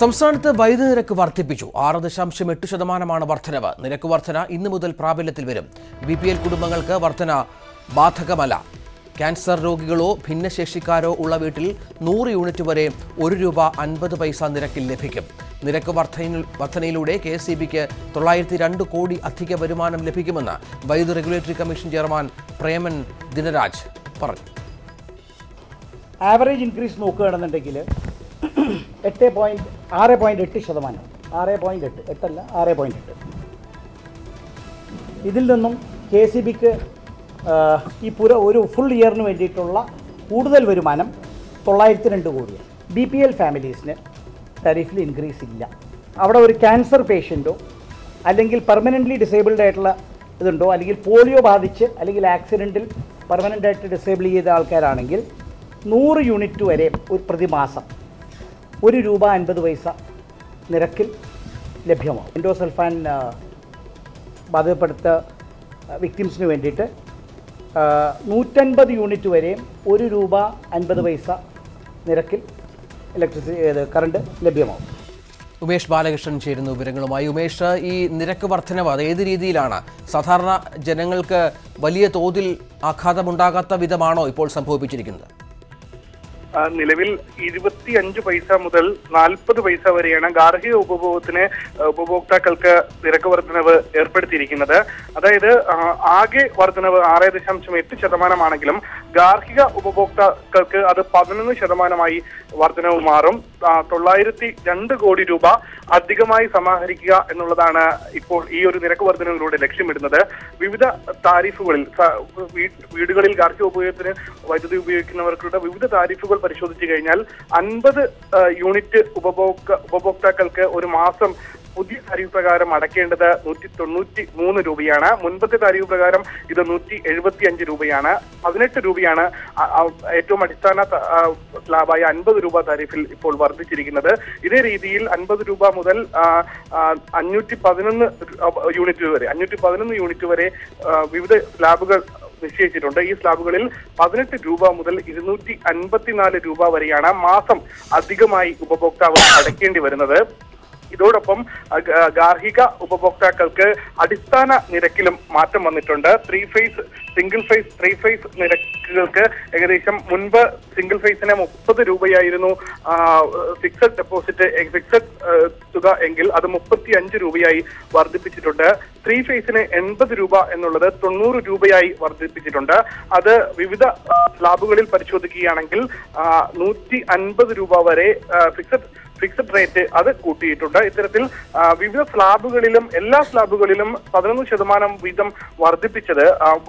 സംസ്ഥാനത്ത് വൈദ്യുതി നിരക്ക് വർദ്ധിപ്പിച്ചു. ആറ് ദശാംശം എട്ട് ശതമാനമാണ് വർധനവ്. നിരക്ക് വർധന ഇന്നു മുതൽ പ്രാബല്യത്തിൽ വരും. ബി പി എൽ കുടുംബങ്ങൾക്ക് വർധന ബാധകമല്ല. ക്യാൻസർ രോഗികളോ ഭിന്നശേഷിക്കാരോ ഉള്ള വീട്ടിൽ നൂറ് യൂണിറ്റ് വരെ ഒരു രൂപ അൻപത് പൈസ നിരക്കിൽ ലഭിക്കും. നിരക്ക് വർധന വർധനയിലൂടെ കെ എസ് ബിക്ക് തൊള്ളായിരത്തി രണ്ട് കോടി അധിക വരുമാനം ലഭിക്കുമെന്ന് വൈദ്യുതി regulatory commission chairman Preman Dinaraj പറഞ്ഞു. ആവറേജ് ഇൻക്രീസ് നോക്കുകയാണെന്നുണ്ടെങ്കിൽ എട്ട് പോയിന്റ് ആറ് പോയിന്റ് എട്ട് ശതമാനം. ആറ് പോയിന്റ് എട്ട്. എട്ടല്ല ആറ് പോയിന്റ് എട്ട്. ഇതിൽ നിന്നും കെ സി ബിക്ക് ഈ പുര ഒരു ഫുൾ ഇയറിന് വേണ്ടിയിട്ടുള്ള കൂടുതൽ വരുമാനം തൊള്ളായിരത്തി രണ്ട് കോടിയാണ് ബി പി എൽ ഫാമിലീസിന് ടരിഫിൽ ഇൻക്രീസ് ഇല്ല. അവിടെ ഒരു ക്യാൻസർ പേഷ്യന്റോ അല്ലെങ്കിൽ പെർമനന്റ്ലി ഡിസേബിൾഡ് ആയിട്ടുള്ള ഇതുണ്ടോ അല്ലെങ്കിൽ പോളിയോ ബാധിച്ച് അല്ലെങ്കിൽ ആക്സിഡന്റിൽ പെർമനന്റ് ആയിട്ട് ഡിസേബിൾ ചെയ്ത ആൾക്കാരാണെങ്കിൽ നൂറ് യൂണിറ്റ് വരെ ഒരു പ്രതിമാസം ഒരു രൂപ അൻപത് പൈസ നിരക്കിൽ ലഭ്യമാവും. ആ, ബാധിതപ്പെടുത്ത വിക്ടിംസിന് വേണ്ടിയിട്ട് നൂറ്റൻപത് യൂണിറ്റ് വരെയും ഒരു രൂപ അൻപത് പൈസ നിരക്കിൽ ഇലക്ട്രിസിറ്റി കറണ്ട് ലഭ്യമാവും. ഉമേഷ് ബാലകൃഷ്ണൻ ചേരുന്നു വിവരങ്ങളുമായി. ഉമേഷ് ഈ നിരക്ക് വർധനവ് അത് ഏത് രീതിയിലാണ്? സാധാരണ ജനങ്ങൾക്ക് വലിയ തോതിൽ ആഘാതമുണ്ടാകാത്ത വിധമാണോ ഇപ്പോൾ സംഭവിച്ചിരിക്കുന്നത് നിലവിൽ ഇരുപത്തിയഞ്ച് പൈസ മുതൽ നാൽപ്പത് പൈസ വരെയാണ് ഗാർഹിക ഉപഭോഗത്തിന് ഉപഭോക്താക്കൾക്ക് നിരക്ക് വർധനവ് ഏർപ്പെടുത്തിയിരിക്കുന്നത്. അതായത് ആകെ വർധനവ് ആറ് ദശാംശം എട്ട് ശതമാനമാണെങ്കിലും ഗാർഹിക ഉപഭോക്താക്കൾക്ക് അത് പതിനൊന്ന് ശതമാനമായി വർധനവ് മാറും. തൊള്ളായിരത്തി രണ്ട് കോടി രൂപ അധികമായി സമാഹരിക്കുക എന്നുള്ളതാണ് ഇപ്പോൾ ഈ ഒരു നിരക്ക് വർധനവിലൂടെ ലക്ഷ്യമിടുന്നത്. വിവിധ താരിഫുകളിൽ വീടുകളിൽ ഗാർഹിക ഉപയോഗത്തിന് വൈദ്യുതി ഉപയോഗിക്കുന്നവർക്കുള്ള വിവിധ താരിഫുകൾ പരിശോധിച്ചു കഴിഞ്ഞാൽ അൻപത് യൂണിറ്റ് ഉപഭോക്ത ഉപഭോക്താക്കൾക്ക് ഒരു മാസം പുതിയ താരിഫ് പ്രകാരം അടക്കേണ്ടത് നൂറ്റി തൊണ്ണൂറ്റി മൂന്ന് രൂപയാണ്. മുൻപത്തെ താരിഫ് പ്രകാരം ഇത് നൂറ്റി എഴുപത്തി അഞ്ച് രൂപയാണ് പതിനെട്ട് രൂപയാണ് ഏറ്റവും അടിസ്ഥാന സ്ലാബായ അൻപത് രൂപ താരിഫിൽ ഇപ്പോൾ വർദ്ധിച്ചിരിക്കുന്നത്. ഇതേ രീതിയിൽ അൻപത് രൂപ മുതൽ അഞ്ഞൂറ്റി പതിനൊന്ന് യൂണിറ്റ് വരെ അഞ്ഞൂറ്റി പതിനൊന്ന് യൂണിറ്റ് വരെ വിവിധ സ്ലാബുകൾ നിശ്ചയിച്ചിട്ടുണ്ട്. ഈ സ്ലാബുകളിൽ പതിനെട്ട് രൂപ മുതൽ ഇരുന്നൂറ്റി അൻപത്തിനാല് രൂപ വരെയാണ് മാസം അധികമായി ഉപഭോക്താവ് അടയ്ക്കേണ്ടി വരുന്നത്. ഇതോടൊപ്പം ഗാർഹിക ഉപഭോക്താക്കൾക്ക് അടിസ്ഥാന നിരക്കിലും മാറ്റം വന്നിട്ടുണ്ട്. Three phase single phase three phase നിരക്കുകൾക്ക് ഏകദേശം മുൻപ് സിംഗിൾ ഫേസിന് മുപ്പത് രൂപയായിരുന്നു ഫിക്സഡ് ഡെപ്പോസിറ്റ് ഫിക്സഡ് തുക എങ്കിൽ അത് മുപ്പത്തി അഞ്ച് രൂപയായി വർദ്ധിപ്പിച്ചിട്ടുണ്ട്. ത്രീ ഫേസിന് എൺപത് രൂപ എന്നുള്ളത് തൊണ്ണൂറ് രൂപയായി വർദ്ധിപ്പിച്ചിട്ടുണ്ട്. അത് വിവിധ സ്ലാബുകളിൽ പരിശോധിക്കുകയാണെങ്കിൽ നൂറ്റി അൻപത് രൂപ വരെ ഫിക്സഡ് ഫിക്സഡ് റേറ്റ് അത് കൂട്ടിയിട്ടുണ്ട്. ഇത്തരത്തിൽ വിവിധ സ്ലാബുകളിലും എല്ലാ സ്ലാബുകളിലും പതിനൊന്ന് ശതമാനം വീതം വർദ്ധിപ്പിച്ചത്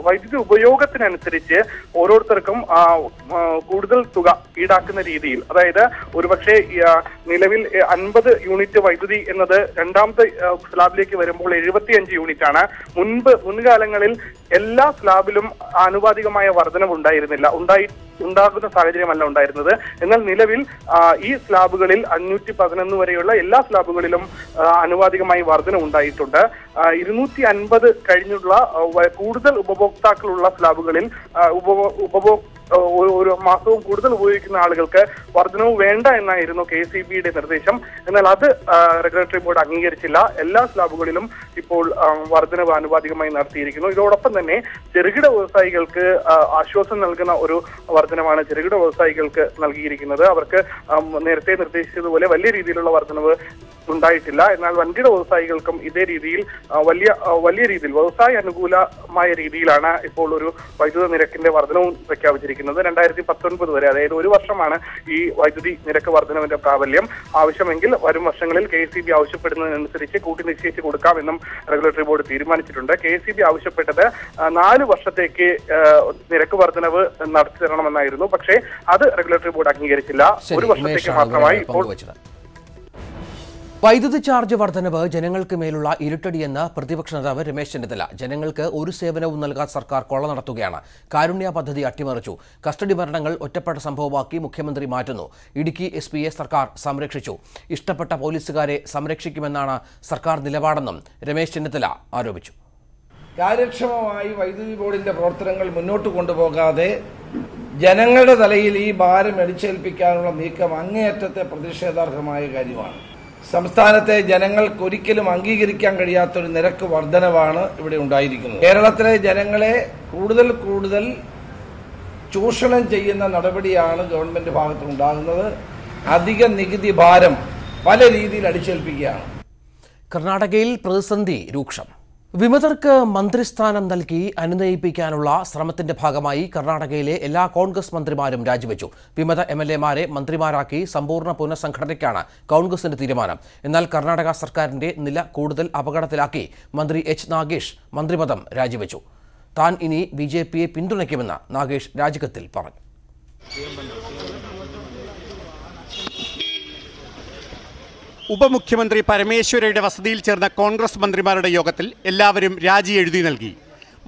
വൈദ്യുതി ഉപയോഗത്തിനനുസരിച്ച് ഓരോരുത്തർക്കും കൂടുതൽ തുക ഈടാക്കുന്ന രീതിയിൽ. അതായത് ഒരുപക്ഷെ നിലവിൽ അൻപത് യൂണിറ്റ് വൈദ്യുതി എന്നത് രണ്ടാമത്തെ സ്ലാബിലേക്ക് വരുമ്പോൾ എഴുപത്തിയഞ്ച് യൂണിറ്റ് ആണ് മുൻപ് മുൻകാലങ്ങളിൽ എല്ലാ സ്ലാബിലും ആനുപാതികമായ വർധനവ് ഉണ്ടായിരുന്നില്ല. ഉണ്ടായി ഉണ്ടാകുന്ന സാഹചര്യമല്ല ഉണ്ടായിരുന്നത്. എന്നാൽ നിലവിൽ ഈ സ്ലാബുകളിൽ അഞ്ഞൂറ്റി പതിനൊന്ന് വരെയുള്ള എല്ലാ സ്ലാബുകളിലും അനുവാദികമായി വർധന ഉണ്ടായിട്ടുണ്ട്. ഇരുന്നൂറ്റി അൻപത് കഴിഞ്ഞുള്ള കൂടുതൽ ഉപഭോക്താക്കളുള്ള സ്ലാബുകളിൽ ആ, ഉപഭോ ഉപഭോ ആ, ഒരു- മാസവും കൂടുതൽ ഉപയോഗിക്കുന്ന ആളുകൾക്ക് വർധനവ് വേണ്ട എന്നായിരുന്നു കെ സി ബിയുടെ നിർദ്ദേശം. എന്നാൽ അത് റെഗുലേറ്ററി ബോർഡ് അംഗീകരിച്ചില്ല. എല്ലാ സ്ലാബുകളിലും ഇപ്പോൾ വർധനവ് ആനുപാതികമായി നടത്തിയിരിക്കുന്നു. ഇതോടൊപ്പം തന്നെ ചെറുകിട വ്യവസായികൾക്ക് ആശ്വാസം നൽകുന്ന ഒരു വർധനമാണ് ചെറുകിട വ്യവസായികൾക്ക് നൽകിയിരിക്കുന്നത്. അവർക്ക് നേരത്തെ നിർദ്ദേശിച്ചതുപോലെ വലിയ രീതിയിലുള്ള വർധനവ് ഉണ്ടായിട്ടില്ല. എന്നാൽ വൻകിട വ്യവസായികൾക്കും ഇതേ രീതിയിൽ വലിയ വലിയ രീതിയിൽ വ്യവസായ അനുകൂലമായ രീതിയിലാണ് ഇപ്പോൾ ഒരു വൈദ്യുത നിരക്കിന്റെ വർധനവും പ്രഖ്യാപിച്ചിരിക്കുന്നത്. രണ്ടായിരത്തി പത്തൊൻപത് വരെ അതായത് ഒരു വർഷമാണ് ഈ വൈദ്യുതി നിരക്ക് വർധനവിന്റെ പ്രാബല്യം. ആവശ്യമെങ്കിൽ വരും വർഷങ്ങളിൽ കെ എസ് ആവശ്യപ്പെടുന്നതിനനുസരിച്ച് കൂട്ടി നിശ്ചയിച്ച് കൊടുക്കാമെന്നും റെഗുലേറ്ററി ബോർഡ് തീരുമാനിച്ചിട്ടുണ്ട്. കെ എസ് ആവശ്യപ്പെട്ടത് നാല് വർഷത്തേക്ക് നിരക്ക് വർധനവ് നടത്തി തരണമെന്നായിരുന്നു. പക്ഷേ അത് റെഗുലേറ്ററി ബോർഡ് അംഗീകരിച്ചില്ല. ഒരു വർഷത്തേക്ക് മാത്രമായി ഇപ്പോൾ വൈദ്യുതി ചാർജ് വർധനവ് ജനങ്ങൾക്ക് മേലുള്ള ഇരുട്ടടിയെന്ന് പ്രതിപക്ഷ നേതാവ് രമേശ് ചെന്നിത്തല. ജനങ്ങൾക്ക് ഒരു സേവനവും നൽകാൻ സർക്കാർ കൊള്ള നടത്തുകയാണ്. കാരുണ്യ പദ്ധതി അട്ടിമറിച്ചു. കസ്റ്റഡി മരണങ്ങൾ ഒറ്റപ്പെട്ട സംഭവമാക്കി മുഖ്യമന്ത്രി മാറ്റുന്നു. ഇടുക്കി എസ് പിയെ സർക്കാർ സംരക്ഷിച്ചു. ഇഷ്ടപ്പെട്ട പോലീസുകാരെ സംരക്ഷിക്കുമെന്നാണ് സർക്കാർ നിലപാടെന്നും രമേശ് ചെന്നിത്തല ആരോപിച്ചു. കാര്യക്ഷമമായി വൈദ്യുതി ബോർഡിന്റെ പ്രവർത്തനങ്ങൾ മുന്നോട്ട് കൊണ്ടുപോകാതെ ജനങ്ങളുടെ തലയിൽ ഈ ഭാരം അടിച്ചേൽപ്പിക്കാനുള്ള നീക്കം അങ്ങേയറ്റത്തെ പ്രതിഷേധാർഹമായ കാര്യമാണ്. സംസ്ഥാനത്തെ ജനങ്ങൾക്ക് ഒരിക്കലും അംഗീകരിക്കാൻ കഴിയാത്തൊരു നിരക്ക് വർധനവാണ് ഇവിടെ ഉണ്ടായിരിക്കുന്നത്. കേരളത്തിലെ ജനങ്ങളെ കൂടുതൽ കൂടുതൽ ചൂഷണം ചെയ്യുന്ന നടപടിയാണ് ഗവൺമെന്റ് ഭാഗത്ത് ഉണ്ടാകുന്നത്. അധിക നികുതി ഭാരം പല രീതിയിൽ അടിച്ചേൽപ്പിക്കുകയാണ്. കർണാടകയിൽ പ്രതിസന്ധി രൂക്ഷം. വിമതർക്ക് മന്ത്രിസ്ഥാനം നൽകി അനുനയിപ്പിക്കാനുള്ള ശ്രമത്തിന്റെ ഭാഗമായി കർണാടകയിലെ എല്ലാ കോൺഗ്രസ് മന്ത്രിമാരും രാജിവെച്ചു. വിമത എം എൽ എമാരെ മന്ത്രിമാരാക്കി സമ്പൂർണ പുനഃസംഘടനയ്ക്കാണ് കോൺഗ്രസിന്റെ തീരുമാനം. എന്നാൽ കർണാടക സർക്കാരിന്റെ നില കൂടുതൽ അപകടത്തിലാക്കി മന്ത്രി എച്ച് നാഗേഷ് മന്ത്രിപദം രാജിവെച്ചു. താൻ ഇനി ബി ജെ പിയെ പിന്തുണയ്ക്കുമെന്ന് നാഗേഷ് രാജിക്കത്തിൽ പറഞ്ഞു. ഉപമുഖ്യമന്ത്രി പരമേശ്വരയുടെ വസതിയിൽ ചേർന്ന കോൺഗ്രസ് മന്ത്രിമാരുടെ യോഗത്തിൽ എല്ലാവരും രാജി എഴുതി നൽകി.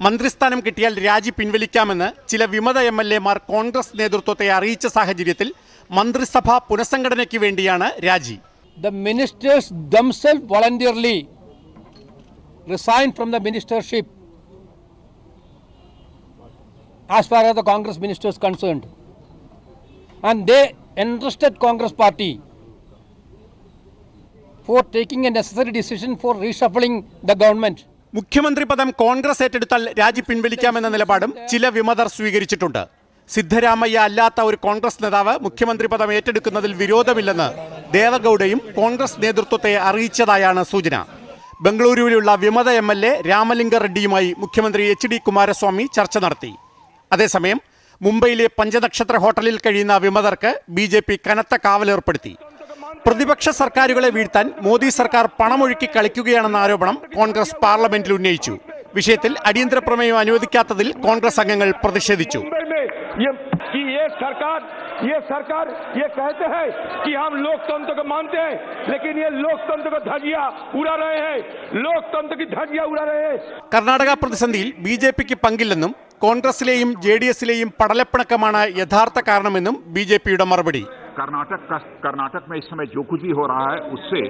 മന്ത്രിസ്ഥാനം കിട്ടിയാൽ രാജി പിൻവലിക്കാമെന്ന് ചില വിമത എം എൽ എമാർ കോൺഗ്രസ് നേതൃത്വത്തെ അറിയിച്ച സാഹചര്യത്തിൽ മന്ത്രിസഭ പുനഃസംഘടനയ്ക്ക് വേണ്ടിയാണ് രാജി. The ministers voluntarily resigned from the ministership as far the Congress ministers concerned and the Congress party for taking a necessary decision for reshuffling the government. മുഖ്യമന്ത്രി പദം കോൺഗ്രസ് ഏറ്റെടുത്താൽ രാജി പിൻവലിക്കാമെന്ന നിലപാടും ചില വിമതർ സ്വീകരിച്ചിട്ടുണ്ട്. സിദ്ധരാമയ്യ അല്ലാത്ത ഒരു കോൺഗ്രസ് നേതാവ് മുഖ്യമന്ത്രി പദം ഏറ്റെടുക്കുന്നതിൽ വിരോധമില്ലെന്ന് ദേവഗൌഡയും കോൺഗ്രസ് നേതൃത്വത്തെ അറിയിച്ചതായാണ് സൂചന. ബംഗളൂരുവിലുള്ള വിമത എം എൽ എ രാമലിംഗ റെഡ്ഡിയുമായി മുഖ്യമന്ത്രി എച്ച് ഡി കുമാരസ്വാമി ചർച്ച നടത്തി. അതേസമയം മുംബൈയിലെ പഞ്ചനക്ഷത്ര ഹോട്ടലിൽ കഴിയുന്ന വിമതർക്ക് ബി കനത്ത കാവലേർപ്പെടുത്തി. പ്രതിപക്ഷ സർക്കാരുകളെ വീഴ്ത്താൻ മോദി സർക്കാർ പണമൊഴുക്കി കളിക്കുകയാണെന്ന ആരോപണം കോൺഗ്രസ് പാർലമെന്റിൽ ഉന്നയിച്ചു വിഷയത്തിൽ അടിയന്തര പ്രമേയം അനുവദിക്കാത്തതിൽ കോൺഗ്രസ് അംഗങ്ങൾ പ്രതിഷേധിച്ചു मुंबई में ये कि ये सरकार ये सरकार ये कहते हैं कि हम लोकतंत्र को मानते हैं लेकिन ये लोकतंत्र को धजिया उड़ा रहे हैं लोकतंत्र की धजिया उड़ा रहे हैं കർണാടക പ്രതിസന്ധിയിൽ ബി ജെ പിക്ക് പങ്കില്ലെന്നും കോൺഗ്രസിലെയും ജെ ഡി എസിലെയും പടലപ്പിണക്കമാണ് യഥാർത്ഥ കാരണമെന്നും ബി ജെ പിയുടെ മറുപടി कर्नाटक का कर्नाटक में इस समय जो कुछ भी हो रहा है उससे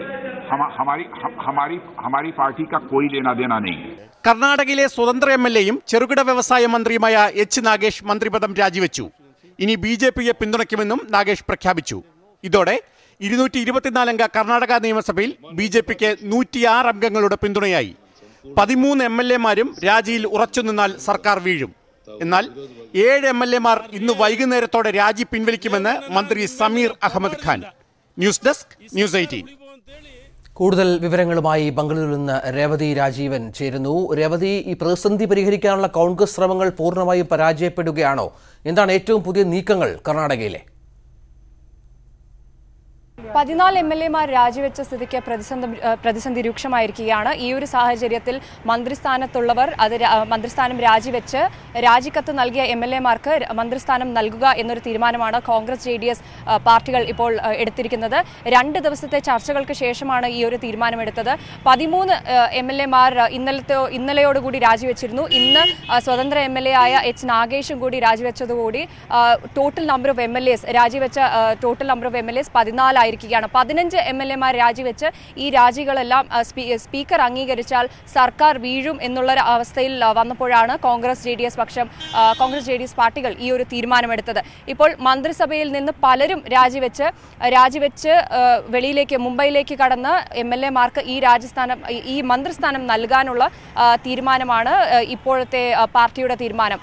हम, हमारी हम, हमारी हमारी पार्टी का कोई लेना देना नहीं है കർണാടകയിലെ സ്വതന്ത്ര എം എൽ എയും ചെറുകിട വ്യവസായ മന്ത്രിയുമായ എച്ച് നാഗേഷ് മന്ത്രിപദം രാജിവെച്ചു ഇനി ബി ജെ പിയെ പിന്തുണയ്ക്കുമെന്നും നാഗേഷ് പ്രഖ്യാപിച്ചു ഇതോടെ ഇരുന്നൂറ്റി ഇരുപത്തിനാലംഗ കർണാടക നിയമസഭയിൽ ബി ജെ പിക്ക് നൂറ്റിയാറ് അംഗങ്ങളുടെ പിന്തുണയായി പതിമൂന്ന് എം എൽ എമാരും രാജിയിൽ ഉറച്ചുനിന്നാൽ സർക്കാർ വീഴും എന്നാൽ ഏഴ് എം എൽ എമാർ ഇന്ന് വൈകുന്നേരത്തോടെ രാജി പിൻവലിക്കുമെന്ന് മന്ത്രി Sameer Ahmed Khan. News desk news eighteen. കൂടുതൽ വിവരങ്ങളുമായി ബംഗളൂരുവിൽ നിന്ന് രേവതി രാജീവൻ ചേരുന്നു. രേവതി ഈ പ്രതിസന്ധി പരിഹരിക്കാനുള്ള കോൺഗ്രസ് ശ്രമങ്ങൾ പൂർണമായും പരാജയപ്പെടുകയാണോ? എന്താണ് ഏറ്റവും പുതിയ നീക്കങ്ങൾ കർണാടകയിലെ? പതിനാല് എം എൽ എമാർ രാജിവെച്ച സ്ഥിതിക്ക് പ്രതിസന്ധി പ്രതിസന്ധി രൂക്ഷമായിരിക്കുകയാണ്. ഈ ഒരു സാഹചര്യത്തിൽ മന്ത്രിസ്ഥാനത്തുള്ളവർ അത് മന്ത്രിസ്ഥാനം രാജിവെച്ച് രാജിക്കത്ത് നൽകിയ എം എൽ എമാർക്ക് മന്ത്രിസ്ഥാനം നൽകുക എന്നൊരു തീരുമാനമാണ് കോൺഗ്രസ് ജെ ഡി എസ് പാർട്ടികൾ ഇപ്പോൾ എടുത്തിരിക്കുന്നത്. രണ്ട് ദിവസത്തെ ചർച്ചകൾക്ക് ശേഷമാണ് ഈ ഒരു തീരുമാനമെടുത്തത്. പതിമൂന്ന് എം എൽ എമാർ ഇന്നലത്തെ ഇന്നലെയോടുകൂടി രാജിവെച്ചിരുന്നു. ഇന്ന് സ്വതന്ത്ര എം എൽ എ ആയ എച്ച് നാഗേഷും കൂടി രാജിവെച്ചതുകൂടി total number of M L As രാജിവെച്ച total number of M L As പതിനാലായിരിക്കുകയാണ് പതിനഞ്ച് എം എൽ എമാർ രാജിവെച്ച് ഈ രാജികളെല്ലാം സ്പീക്കർ അംഗീകരിച്ചാൽ സർക്കാർ വീഴും എന്നുള്ള അവസ്ഥയിൽ വന്നപ്പോഴാണ് കോൺഗ്രസ് ജെ ഡി എസ് പക്ഷം കോൺഗ്രസ് ജെ ഡി എസ് പാർട്ടികൾ ഈ ഒരു തീരുമാനമെടുത്തത്. ഇപ്പോൾ മന്ത്രിസഭയിൽ നിന്ന് പലരും രാജിവെച്ച് രാജിവെച്ച് വെളിയിലേക്ക് മുംബൈയിലേക്ക് കടന്ന് എം എൽ എമാർക്ക് ഈ രാജസ്ഥാനം ഈ- മന്ത്രിസ്ഥാനം നൽകാനുള്ള തീരുമാനമാണ് ഇപ്പോഴത്തെ പാർട്ടിയുടെ തീരുമാനം.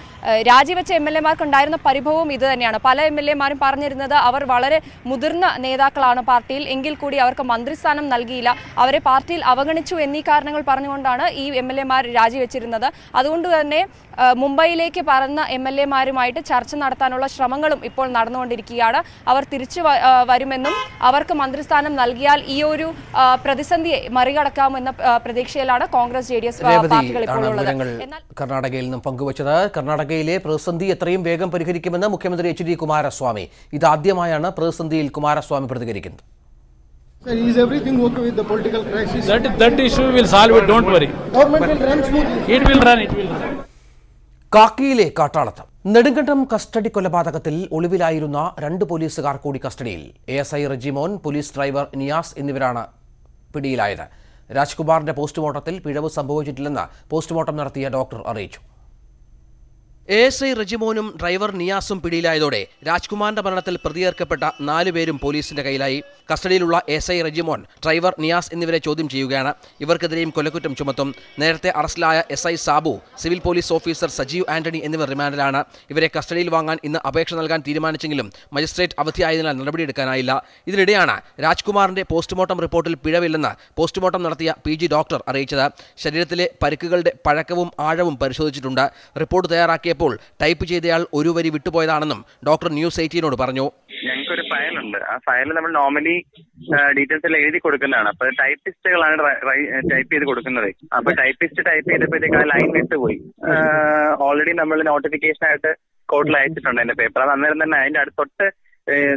രാജിവെച്ച എം എൽ എമാർക്ക് ഉണ്ടായിരുന്ന പരിഭവവും ഇത് തന്നെയാണ്. പല എം എൽ എമാരും പറഞ്ഞിരുന്നത് അവർ വളരെ മുതിർന്ന നേതാക്കളാണ് പാർട്ടിയിൽ എങ്കിൽ കൂടി അവർക്ക് മന്ത്രിസ്ഥാനം നൽകിയില്ല. അവരെ പാർട്ടിയിൽ അവഗണിച്ചു എന്നീ കാരണങ്ങൾ പറഞ്ഞുകൊണ്ടാണ് ഈ എം എൽ എമാർ രാജിവെച്ചിരുന്നത്. അതുകൊണ്ട് തന്നെ മുംബൈയിലേക്ക് പറന്ന എം എൽ എമാരുമായിട്ട് ചർച്ച നടത്താനുള്ള ശ്രമങ്ങളും ഇപ്പോൾ നടന്നുകൊണ്ടിരിക്കുകയാണ് അവർ തിരിച്ചു വരുമെന്നും അവർക്ക് മന്ത്രിസ്ഥാനം നൽകിയാൽ ഈ ഒരു പ്രതിസന്ധിയെ മറികടക്കാമെന്ന പ്രതീക്ഷയിലാണ് കോൺഗ്രസ് ജെ ഡി എസ് പാർട്ടികൾ ഇപ്പോൾ ഉള്ളത് എന്നാൽ കർണാടകയിൽ നിന്നും പങ്കുവച്ചത് കർണാടകയിലെ പ്രതിസന്ധി എത്രയും വേഗം പരിഹരിക്കുമെന്ന് മുഖ്യമന്ത്രി എച്ച് ഡി കുമാരസ്വാമി ഇതാദ്യമായാണ് പ്രതിസന്ധിയിൽ കുമാരസ്വാമി പ്രതികരിക്കുന്നത് Sir, is everything okay with the political crisis? That, that issue will solve it, don't worry. Government will run smoothly. It will run, it will run. കാക്കിയിലെ കാട്ടാളത്തം. നെടുങ്കണ്ടം കസ്റ്റഡി കൊലപാതകത്തിൽ ഒളിവിലായിരുന്ന രണ്ട് പോലീസുകാർ കൂടി കസ്റ്റഡിയിൽ. A S I Rejimon police driver Niyas എന്നിവരാണ് പിടിയിലായത്. രാജ്കുമാറിന്റെ പോസ്റ്റ്മോർട്ടത്തിൽ പിഴവ് സംഭവിച്ചിട്ടില്ലെന്ന് പോസ്റ്റ്മോർട്ടം നടത്തിയ ഡോക്ടർ അറിയിച്ചു. എ എസ് ഐ റെജിമോനും ഡ്രൈവർ നിയാസും പിടിയിലായതോടെ രാജ്കുമാറിന്റെ മരണത്തിൽ പ്രതിയേർക്കപ്പെട്ട നാലുപേരും പോലീസിന്റെ കയ്യിലായി. കസ്റ്റഡിയിലുള്ള S I Rejimon driver Niyas എന്നിവരെ ചോദ്യം ചെയ്യുകയാണ്. ഇവർക്കെതിരെയും കൊലക്കുറ്റം ചുമത്തും. നേരത്തെ അറസ്റ്റിലായ S I Sabu civil police officer Sajeev Antony എന്നിവർ റിമാൻഡിലാണ്. ഇവരെ കസ്റ്റഡിയിൽ വാങ്ങാൻ ഇന്ന് അപേക്ഷ നൽകാൻ തീരുമാനിച്ചെങ്കിലും മജിസ്ട്രേറ്റ് അവധിയായതിനാൽ നടപടിയെടുക്കാനായില്ല. ഇതിനിടെയാണ് രാജ്കുമാറിന്റെ പോസ്റ്റ്മോർട്ടം റിപ്പോർട്ടിൽ പിഴവില്ലെന്ന് പോസ്റ്റ്മോർട്ടം നടത്തിയ പി ഡോക്ടർ അറിയിച്ചത്. ശരീരത്തിലെ പരിക്കുകളുടെ പഴക്കവും ആഴവും പരിശോധിച്ചിട്ടുണ്ട്. റിപ്പോർട്ട് തയ്യാറാക്കിയപ്പോൾ ടൈപ്പ് ചെയ്തയാൾ ഒരു വരി വിട്ടുപോയതാണെന്നും ഡോക്ടർ ന്യൂസ് എയ്റ്റീനോട് പറഞ്ഞു. ഞങ്ങൾക്കൊരു ഫയലുണ്ട്. ആ ഫയൽ നമ്മൾ നോർമലി ഡീറ്റെയിൽസ് എല്ലാം എഴുതി കൊടുക്കുന്നതാണ്. അപ്പൊ ടൈപ്പിസ്റ്റുകളാണ് ടൈപ്പ് ചെയ്ത് കൊടുക്കുന്നത്. അപ്പൊ ടൈപ്പിസ്റ്റ് ടൈപ്പ് ചെയ്തപ്പോഴത്തേക്ക് ആ ലൈൻ വിട്ടുപോയി. ഓൾറെഡി നമ്മൾ നോട്ടിഫിക്കേഷൻ ആയിട്ട് കോർട്ടിൽ അയച്ചിട്ടുണ്ട് എന്റെ പേപ്പർ. അത് അന്നേരം തന്നെ അതിന്റെ അടുത്ത് തൊട്ട്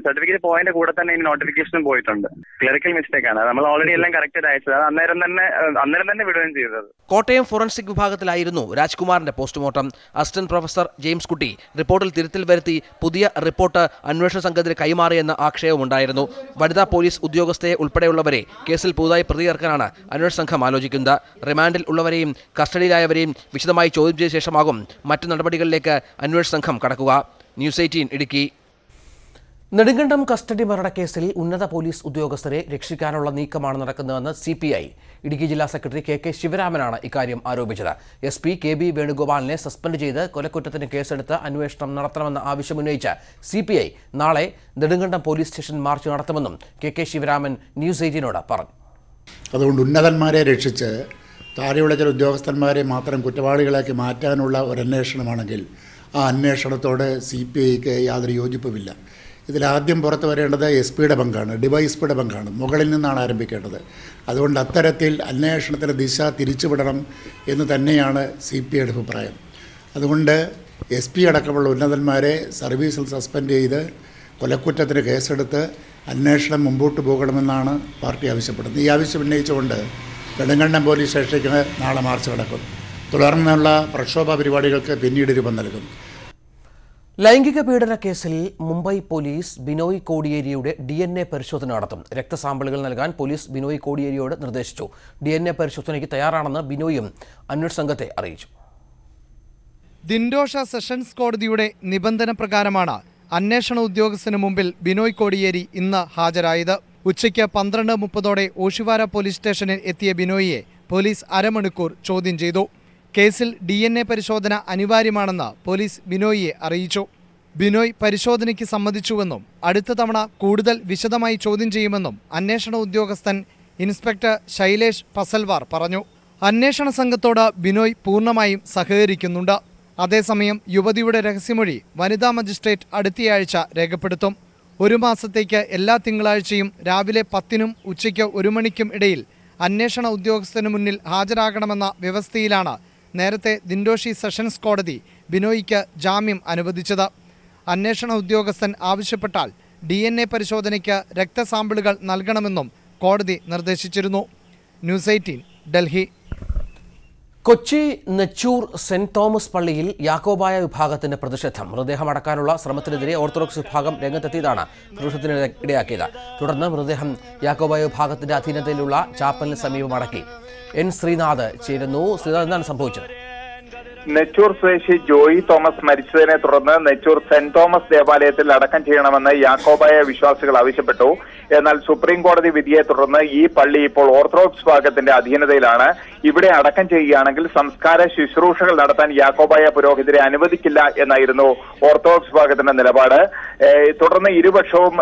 സർട്ടിഫിക്കറ്റ് പോയതിന്റെ കൂടെ തന്നെ ഈ നോട്ടിഫിക്കേഷനും പോയിട്ടുണ്ട്. ക്ലറിക്കൽ മിസ്റ്റേക്ക് ആണ്. നമ്മൾ ഓൾറെഡി എല്ലാം കറക്റ്റ് അയച്ചത്. അന്നേരം തന്നെ അന്നേരം തന്നെ വിടുകയും ചെയ്തത്. കോട്ടയം ഫോറൻസിക് വിഭാഗത്തിലായിരുന്നു രാജ്കുമാറിന്റെ postmortem assistant professor James Kutty റിപ്പോർട്ടിൽ തിരുത്തിൽ വരുത്തി പുതിയ റിപ്പോർട്ട് അന്വേഷണ സംഘത്തിന് കൈമാറിയെന്ന ആക്ഷേപമുണ്ടായിരുന്നു വനിതാ പോലീസ് ഉദ്യോഗസ്ഥയെ ഉൾപ്പെടെയുള്ളവരെ കേസിൽ പുതുതായി പ്രതികർക്കാനാണ് അന്വേഷണ സംഘം ആലോചിക്കുന്നത്. റിമാൻഡിൽ ഉള്ളവരെയും കസ്റ്റഡിയിലായവരെയും വിശദമായി ചോദ്യം ചെയ്ത ശേഷമാകും മറ്റു നടപടികളിലേക്ക് അന്വേഷണ സംഘം കടക്കുക. News eighteen Idukki. Nedumkandam custody മരണക്കേസിൽ ഉന്നത പോലീസ് ഉദ്യോഗസ്ഥരെ രക്ഷിക്കാനുള്ള നീക്കമാണ് നടക്കുന്നതെന്ന് സി പി ഐ. ഇടുക്കി ജില്ലാ സെക്രട്ടറി കെ കെ ശിവരാമനാണ് ഇക്കാര്യം ആരോപിച്ചത്. എസ് പി കെ ബി വേണുഗോപാലിനെ സസ്പെൻഡ് ചെയ്ത് കൊലക്കുറ്റത്തിന് കേസെടുത്ത് അന്വേഷണം നടത്തണമെന്ന ആവശ്യമുന്നയിച്ച സി പി ഐ നാളെ നെടുങ്കണ്ടം പോലീസ് സ്റ്റേഷൻ മാർച്ച് നടത്തുമെന്നും കെ കെ ശിവരാമൻ ന്യൂസ് എയ്റ്റീനോട് പറഞ്ഞു. അതുകൊണ്ട് ഉന്നതന്മാരെ രക്ഷിച്ച് താഴെയുള്ള ചില ഉദ്യോഗസ്ഥന്മാരെ മാത്രം കുറ്റവാളികളാക്കി മാറ്റാനുള്ള ഒരു അന്വേഷണമാണെങ്കിൽ ആ അന്വേഷണത്തോട് സി പി ഐക്ക് യാതൊരു യോജിപ്പുമില്ല. ഇതിലാദ്യം പുറത്തു വരേണ്ടത് എസ് പിയുടെ പങ്കാണ് ഡിവൈഎസ്പിയുടെ പങ്കാണ് മുകളിൽ നിന്നാണ് ആരംഭിക്കേണ്ടത്. അതുകൊണ്ട് അത്തരത്തിൽ അന്വേഷണത്തിന് ദിശ തിരിച്ചുവിടണം എന്ന് തന്നെയാണ് സി പി ഐയുടെ അഭിപ്രായം. അതുകൊണ്ട് എസ് പി അടക്കമുള്ള ഉന്നതന്മാരെ സർവീസിൽ സസ്പെൻഡ് ചെയ്ത് കൊലക്കുറ്റത്തിന് കേസെടുത്ത് അന്വേഷണം മുമ്പോട്ട് പോകണമെന്നാണ് പാർട്ടി ആവശ്യപ്പെടുന്നത്. ഈ ആവശ്യം ഉന്നയിച്ചുകൊണ്ട് നെടുങ്കണ്ടം പോലീസ് സ്റ്റേഷനിലേക്ക് നാളെ മാർച്ച് നടക്കും. തുടർന്നുള്ള പ്രക്ഷോഭ പരിപാടികൾക്ക് പിന്നീട് രൂപം നൽകും. ലൈംഗിക പീഡന കേസിൽ മുംബൈ പോലീസ് ബിനോയ് കോടിയേരിയുടെ ഡി എൻ എ പരിശോധന നടത്തും. രക്തസാമ്പിളുകൾ നൽകാൻ പോലീസ് ബിനോയ് കോടിയേരിയോട് നിർദ്ദേശിച്ചു. ഡി എൻ എ പരിശോധനയ്ക്ക് തയ്യാറാണെന്ന് ബിനോയും അന്വേഷണ സംഘത്തെ അറിയിച്ചു. ദിൻഡോഷ സെഷൻസ് കോടതിയുടെ നിബന്ധന പ്രകാരമാണ് അന്വേഷണ ഉദ്യോഗസ്ഥന് മുമ്പിൽ ബിനോയ് കോടിയേരി ഇന്ന് ഹാജരായത്. ഉച്ചയ്ക്ക് പന്ത്രണ്ട് മുപ്പതോടെ ഓഷിവാര പോലീസ് സ്റ്റേഷനിൽ എത്തിയ ബിനോയിയെ പോലീസ് അരമണിക്കൂർ ചോദ്യം ചെയ്തു. കേസിൽ ഡി എൻ എ പരിശോധന അനിവാര്യമാണെന്ന് പോലീസ് ബിനോയിയെ അറിയിച്ചു. ബിനോയ് പരിശോധനയ്ക്ക് സമ്മതിച്ചുവെന്നും അടുത്ത തവണ കൂടുതൽ വിശദമായി ചോദ്യം ചെയ്യുമെന്നും അന്വേഷണ ഉദ്യോഗസ്ഥൻ ഇൻസ്പെക്ടർ ശൈലേഷ് പസൽവാർ പറഞ്ഞു. അന്വേഷണ സംഘത്തോട് ബിനോയ് പൂർണമായും സഹകരിക്കുന്നുണ്ട്. അതേസമയം യുവതിയുടെ രഹസ്യമൊഴി വനിതാ മജിസ്ട്രേറ്റ് അടുത്തയാഴ്ച രേഖപ്പെടുത്തും. ഒരു മാസത്തേക്ക് എല്ലാ തിങ്കളാഴ്ചയും രാവിലെ പത്തിനും ഉച്ചയ്ക്ക് ഒരു മണിക്കും ഇടയിൽ അന്വേഷണ ഉദ്യോഗസ്ഥന് മുന്നിൽ ഹാജരാകണമെന്ന വ്യവസ്ഥയിലാണ് നേരത്തെ ദിൻഡോഷി സെഷൻസ് കോടതി ബിനോയിക്ക് ജാമ്യം അനുവദിച്ചത്. അന്വേഷണ ഉദ്യോഗസ്ഥൻ ആവശ്യപ്പെട്ടാൽ ഡി എൻ എ പരിശോധനയ്ക്ക് രക്തസാമ്പിളുകൾ നൽകണമെന്നും കോടതി നിർദ്ദേശിച്ചിരുന്നു. News eighteen Delhi. Kochi Nechoor saint Thomas പള്ളിയിൽ യാക്കോബായ വിഭാഗത്തിന്റെ പ്രതിഷേധം. മൃതദേഹം അടക്കാനുള്ള ശ്രമത്തിനെതിരെ ഓർത്തഡോക്സ് വിഭാഗം രംഗത്തെത്തിയതാണ് പ്രതിഷേധത്തിന് ഇടയാക്കിയത് തുടർന്ന് മൃതദേഹം യാക്കോബായ വിഭാഗത്തിന്റെ അധീനതയിലുള്ള ചാപ്പലിന് സമീപം അടക്കി. എൻ ശ്രീനാഥ് ചേരുന്നു. ശ്രീനാഥ് എന്താണ് സംഭവിച്ചത്? നെച്ചൂർ സ്വദേശി ജോയി തോമസ് മരിച്ചതിനെ തുടർന്ന് നെച്ചൂർ സെന്റ് തോമസ് ദേവാലയത്തിൽ അടക്കം ചെയ്യണമെന്ന് യാക്കോബായ വിശ്വാസികൾ ആവശ്യപ്പെട്ടു. എന്നാൽ സുപ്രീം കോടതി വിധിയെ തുടർന്ന് ഈ പള്ളി ഇപ്പോൾ ഓർത്തഡോക്സ് വിഭാഗത്തിന്റെ അധീനതയിലാണ്. ഇവിടെ അടക്കം ചെയ്യുകയാണെങ്കിൽ സംസ്കാര ശുശ്രൂഷകൾ നടത്താൻ യാക്കോബായ പുരോഹിതരെ അനുവദിക്കില്ല എന്നായിരുന്നു ഓർത്തഡോക്സ് വിഭാഗത്തിന്റെ നിലപാട്. തുടർന്ന് ഇരുപക്ഷവും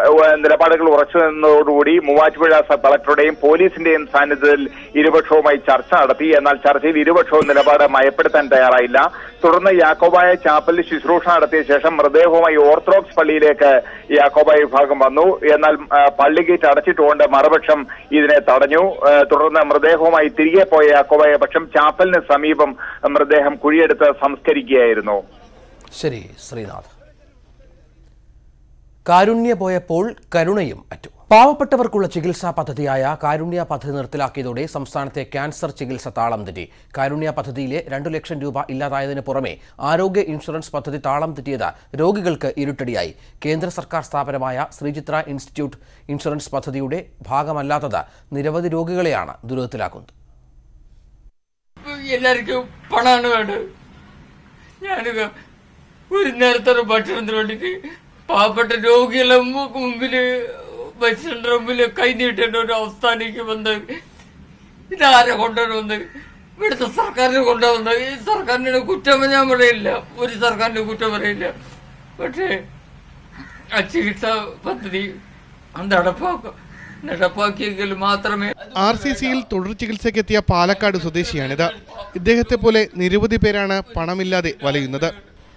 നിലപാടുകൾ ഉറച്ചു നിന്നതോടുകൂടി മൂവാറ്റുപുഴ കളക്ടറുടെയും പോലീസിന്റെയും സാന്നിധ്യത്തിൽ ഇരുപക്ഷവുമായി ചർച്ച നടത്തി. എന്നാൽ ചർച്ചയിൽ ഇരുപക്ഷവും നിലപാട് മയപ്പെടുത്താൻ തയ്യാറായില്ല. തുടർന്ന് യാക്കോബായ ചാപ്പലിൽ ശുശ്രൂഷ നടത്തിയ ശേഷം മൃതദേഹവുമായി ഓർത്തഡോക്സ് പള്ളിയിലേക്ക് യാക്കോബായ വിഭാഗം വന്നു. എന്നാൽ പള്ളി ഗേറ്റ് അടച്ചിട്ടുകൊണ്ട് മറുപക്ഷം ഇതിനെ തടഞ്ഞു. തുടർന്ന് മൃതദേഹവുമായി തിരികെ പോയ യാക്കോബായ പക്ഷം ചാപ്പലിന് സമീപം മൃതദേഹം കുഴിയെടുത്ത് സംസ്കരിക്കുകയായിരുന്നു. ശരി ശ്രീനാഥ്. കാരുണ്യ പോയപ്പോൾ കരുണയും അറ്റു. പാവപ്പെട്ടവർക്കുള്ള ചികിത്സാ പദ്ധതിയായ കാരുണ്യ പദ്ധതി നിർത്തലാക്കിയതോടെ സംസ്ഥാനത്തെ ക്യാൻസർ ചികിത്സ താളം തെറ്റി. കാരുണ്യ പദ്ധതിയിലെ രണ്ടു ലക്ഷം രൂപ ഇല്ലാതായതിനു പുറമെ ആരോഗ്യ ഇൻഷുറൻസ് പദ്ധതി താളം തെറ്റിയത് രോഗികൾക്ക് ഇരുട്ടടിയായി. കേന്ദ്ര സർക്കാർ സ്ഥാപനമായ ശ്രീചിത്ര ഇൻസ്റ്റിറ്റ്യൂട്ട് ഇൻഷുറൻസ് പദ്ധതിയുടെ ഭാഗമല്ലാത്തത് നിരവധി രോഗികളെയാണ് ദുരിതത്തിലാക്കുന്നത്. എല്ലാവർക്കും ഒരു നേരത്തെ ഭക്ഷണത്തിന് വേണ്ടിയിട്ട് പാവപ്പെട്ട രോഗികളെ മുമ്പിൽ കൈ നീട്ടേണ്ട ഒരു അവസ്ഥയിലേക്ക് വന്ന് ഇതാരെ കൊണ്ടുവരുമെന്ന് ഇവിടുത്തെ സർക്കാരിന് കൊണ്ടുവന്ന് ഈ സർക്കാരിന് കുറ്റം ഞാൻ പറയില്ല. ഒരു സർക്കാരിന് കുറ്റം പറയില്ല. പക്ഷേ ആ ചികിത്സാ പദ്ധതി നടപ്പാക്കുക മാത്രമേ ആർ സി സിയിൽ തുടർ ചികിത്സയ്ക്കെത്തിയ പാലക്കാട് സ്വദേശിയാണിത്. ഇദ്ദേഹത്തെ പോലെ നിരവധി പേരാണ് പണമില്ലാതെ വലയുന്നത്.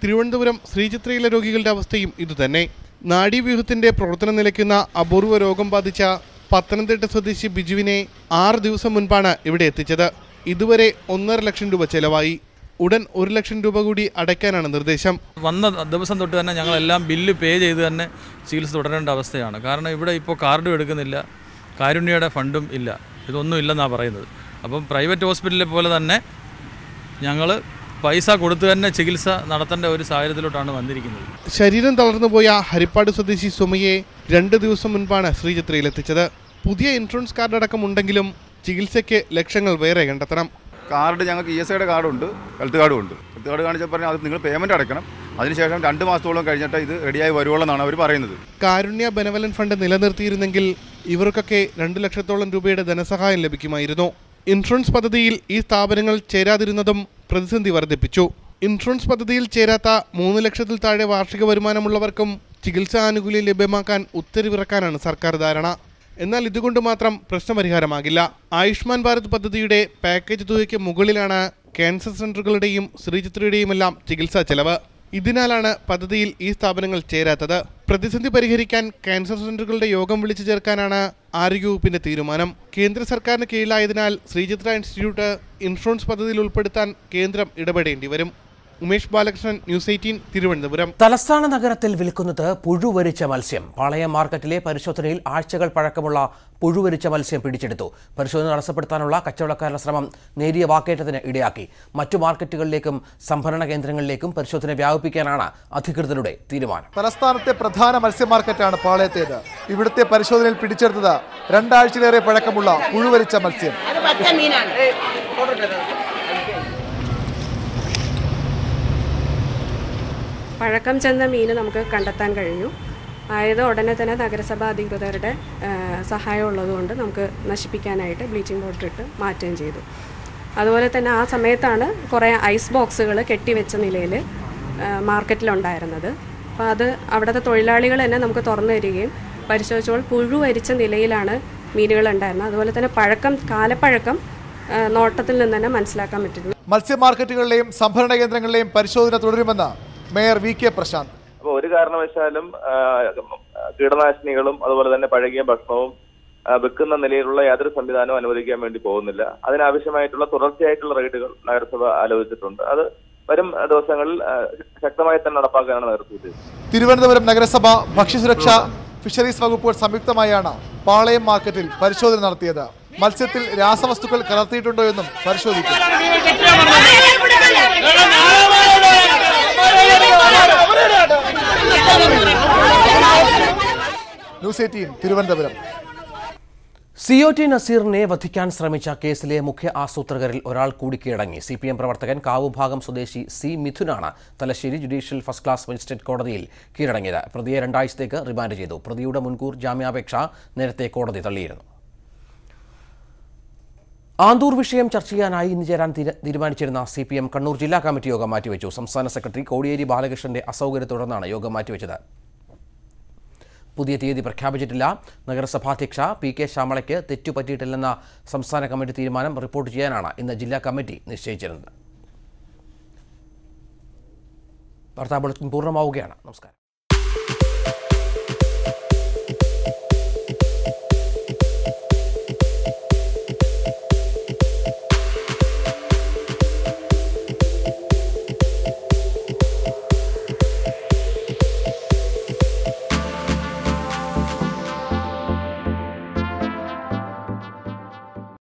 തിരുവനന്തപുരം ശ്രീചിത്രയിലെ രോഗികളുടെ അവസ്ഥയും ഇതുതന്നെ. നാഡീവ്യൂഹത്തിന്റെ പ്രവർത്തനം നിലയ്ക്കുന്ന അപൂർവ രോഗം ബാധിച്ച പത്തനംതിട്ട സ്വദേശി ബിജുവിനെ ആറ് ദിവസം മുൻപാണ് ഇവിടെ എത്തിച്ചത്. ഇതുവരെ ഒന്നര ലക്ഷം രൂപ ചെലവായി. ഉടൻ ഒരു ലക്ഷം രൂപ കൂടി അടയ്ക്കാനാണ് നിർദ്ദേശം. വന്ന ദിവസം തൊട്ട് തന്നെ ഞങ്ങളെല്ലാം ബില്ല് പേ ചെയ്ത് തന്നെ ചികിത്സ തുടരേണ്ട അവസ്ഥയാണ്. കാരണം ഇവിടെ ഇപ്പോൾ കാർഡും എടുക്കുന്നില്ല. കാരുണ്യയുടെ ഫണ്ടും ഇല്ല. ഇതൊന്നും ഇല്ലെന്നാണ് പറയുന്നത്. അപ്പം പ്രൈവറ്റ് ഹോസ്പിറ്റലിലെ പോലെ തന്നെ ഞങ്ങൾ പൈസ കൊടുത്തു തന്നെ ചികിത്സ നടത്തേണ്ട ഒരു സാഹചര്യത്തിലോട്ടാണ് വന്നിരിക്കുന്നത്. ശരീരം തളർന്നു പോയ ഹരിപ്പാട് സ്വദേശി സുമയെ രണ്ട് ദിവസം മുൻപാണ് ശ്രീചിത്രയിൽ എത്തിച്ചത്. പുതിയ ഇൻഷുറൻസ് കാർഡ് അടക്കം ഉണ്ടെങ്കിലും ചികിത്സയ്ക്ക് ലക്ഷങ്ങൾ വേറെ കണ്ടെത്തണം. കാർഡ് ഞങ്ങൾക്ക് ഇ എസ് ഐയുടെ കാർഡുണ്ട് ഹെൽത്ത് കാർഡും ഉണ്ട്. ഹെൽത്ത് കാർഡ് കാണിച്ചാൽ പറഞ്ഞാൽ അത് നിങ്ങൾ പേയ്മെന്റ് അടയ്ക്കണം. അതിനുശേഷം രണ്ട് മാസത്തോളം കഴിഞ്ഞിട്ട് ഇത് റെഡിയായി വരുവുള്ളതാണ് എന്നാണ് അവർ പറയുന്നത്. കാരുണ്യ ബെനവലൻ ഫണ്ട് നിലനിർത്തിയിരുന്നെങ്കിൽ ഇവർക്കൊക്കെ രണ്ട് ലക്ഷത്തോളം രൂപയുടെ ധനസഹായം ലഭിക്കുമായിരുന്നു. ഇൻഷുറൻസ് പദ്ധതിയിൽ ഈ സ്ഥാപനങ്ങൾ ചേരാതിരുന്നതും പ്രതിസന്ധി വർദ്ധിപ്പിച്ചു. ഇൻഷുറൻസ് പദ്ധതിയിൽ ചേരാത്ത മൂന്ന് ലക്ഷത്തിൽ താഴെ വാർഷിക വരുമാനമുള്ളവർക്കും ചികിത്സാ ആനുകൂല്യം ലഭ്യമാക്കാൻ ഉത്തരവിറക്കാനാണ് സർക്കാർ ധാരണ. എന്നാൽ ഇതുകൊണ്ട് മാത്രം പ്രശ്നപരിഹാരമാകില്ല. ആയുഷ്മാൻ ഭാരത് പദ്ധതിയുടെ പാക്കേജ് തുകയ്ക്ക് മുകളിലാണ് ക്യാൻസർ സെന്ററുകളുടെയും ശ്രീചിത്രയുടെയുമെല്ലാം ചികിത്സാ ചെലവ്. ഇതിനാലാണ് പദ്ധതിയിൽ ഈ സ്ഥാപനങ്ങൾ ചേരാത്തത്. പ്രതിസന്ധി പരിഹരിക്കാൻ ക്യാൻസർ സെന്ററുകളുടെ യോഗം വിളിച്ചു ചേർക്കാനാണ് ആരോഗ്യവകുപ്പിന്റെ തീരുമാനം. കേന്ദ്ര സർക്കാരിന് കീഴിലായതിനാൽ ശ്രീചിത്ര ഇൻസ്റ്റിറ്റ്യൂട്ട് ഇൻഷുറൻസ് പദ്ധതിയിൽ ഉൾപ്പെടുത്താൻ കേന്ദ്രം ഇടപെടേണ്ടി വരും. Umesh Balakrishnan news eighteen Thiruvananthapuram. തലസ്ഥാന നഗരത്തിൽ വിൽക്കുന്നത് പുഴുവരിച്ച മത്സ്യം. പാളയം മാർക്കറ്റിലെ പരിശോധനയിൽ ആഴ്ചകൾ പഴക്കമുള്ള പുഴുവരിച്ച മത്സ്യം പിടിച്ചെടുത്തു. പരിശോധന തടസ്സപ്പെടുത്താനുള്ള കച്ചവടക്കാരുടെ ശ്രമം നേരിയ വാക്കേറ്റത്തിന് ഇടയാക്കി. മറ്റു മാർക്കറ്റുകളിലേക്കും സംഭരണ കേന്ദ്രങ്ങളിലേക്കും പരിശോധന വ്യാപിപ്പിക്കാനാണ് അധികൃതരുടെ തീരുമാനം. തലസ്ഥാനത്തെ പ്രധാന മത്സ്യ മാർക്കറ്റാണ് പാളയത്തേത്. ഇവിടുത്തെ പരിശോധനയിൽ പിടിച്ചെടുത്തത് രണ്ടാഴ്ചയിലേറെ പഴക്കമുള്ള പുഴുവരിച്ച മത്സ്യം. പഴക്കം ചെന്ന മീൻ നമുക്ക് കണ്ടെത്താൻ കഴിഞ്ഞു. ആയത് ഉടനെ തന്നെ നഗരസഭാ അധികൃതരുടെ സഹായം ഉള്ളതുകൊണ്ട് നമുക്ക് നശിപ്പിക്കാനായിട്ട് ബ്ലീച്ചിങ് പൗഡർ ഇട്ട് മാറ്റുകയും ചെയ്തു. അതുപോലെ തന്നെ ആ സമയത്താണ് കുറേ ഐസ് ബോക്സുകൾ കെട്ടിവെച്ച നിലയിൽ മാർക്കറ്റിലുണ്ടായിരുന്നത്. അപ്പോൾ അത് അവിടുത്തെ തൊഴിലാളികൾ തന്നെ നമുക്ക് തുറന്നു തരികയും പരിശോധിച്ചപ്പോൾ പുഴുവരിച്ച നിലയിലാണ് മീനുകൾ ഉണ്ടായിരുന്നത്. അതുപോലെ തന്നെ പഴക്കം കാലപ്പഴക്കം നോട്ടത്തിൽ നിന്ന് തന്നെ മനസ്സിലാക്കാൻ പറ്റുന്നു. മത്സ്യ മാർക്കറ്റുകളിലെയും സംഭരണ കേന്ദ്രങ്ങളിലെയും പരിശോധന തുടരുമെന്ന് മേയർ വി കെ പ്രശാന്ത്. അപ്പോൾ ഒരു കാരണവശാലും കീടനാശിനികളും അതുപോലെ തന്നെ പഴകിയ ഭക്ഷണവും വെക്കുന്ന നിലയിലുള്ള യാതൊരു സംവിധാനവും അനുവദിക്കാൻ വേണ്ടി പോകുന്നില്ല. അതിനാവശ്യമായിട്ടുള്ള തുടർച്ചയായിട്ടുള്ള റെയ്ഡുകൾ നഗരസഭ ആലോചിച്ചിട്ടുണ്ട്. അത് വരും ദിവസങ്ങളിൽ ശക്തമായി തന്നെ നടപ്പാക്കാനാണ് നഗരസഭ തിരുവനന്തപുരം നഗരസഭ ഭക്ഷ്യസുരക്ഷ ഫിഷറീസ് വകുപ്പുകൾ സംയുക്തമായാണ് പാളയം മാർക്കറ്റിൽ പരിശോധന നടത്തിയത്. മത്സ്യത്തിൽ രാസവസ്തുക്കൾ കലർത്തിയിട്ടുണ്ടോ എന്നും പരിശോധിക്കും. News Thiruvananthapuram. C O T നസീറിനെ വധിക്കാൻ ശ്രമിച്ച കേസിലെ മുഖ്യ ആസൂത്രകരിൽ ഒരാൾ കൂടി കീഴടങ്ങി സി പി എം പ്രവർത്തകൻ കാവുഭാഗം സ്വദേശി C മിഥുനാണ് Thalassery judicial first class magistrate കോടതിയിൽ കീഴടങ്ങിയത്. പ്രതിയെ രണ്ടാഴ്ചത്തേക്ക് റിമാൻഡ് ചെയ്തു. പ്രതിയുടെ മുൻകൂർ ജാമ്യാപേക്ഷ നേരത്തെ കോടതി തള്ളിയിരുന്നു. ആന്തൂർ വിഷയം ചർച്ച ചെയ്യാനായി ഇന്ന് ചേരാൻ തീരുമാനിച്ചിരുന്ന സി പി എം കണ്ണൂർ ജില്ലാ കമ്മിറ്റി യോഗം മാറ്റിവെച്ചു. സംസ്ഥാന സെക്രട്ടറി കോടിയേരി ബാലകൃഷ്ണന്റെ അസൗകര്യത്തുടർന്നാണ് യോഗം മാറ്റിവെച്ചത്. പുതിയ തീയതി പ്രഖ്യാപിച്ചിട്ടില്ല. നഗരസഭാധ്യക്ഷ പി കെ ശ്യാമളയ്ക്ക് തെറ്റുപറ്റിയിട്ടില്ലെന്ന സംസ്ഥാന കമ്മിറ്റി തീരുമാനം റിപ്പോർട്ട് ചെയ്യാനാണ് ഇന്ന് ജില്ലാ കമ്മിറ്റി നിശ്ചയിച്ചിരുന്നത്. വാർത്താ ബുള്ളറ്റിൻ പൂർണമാവുകയാണ്. നമസ്കാരം.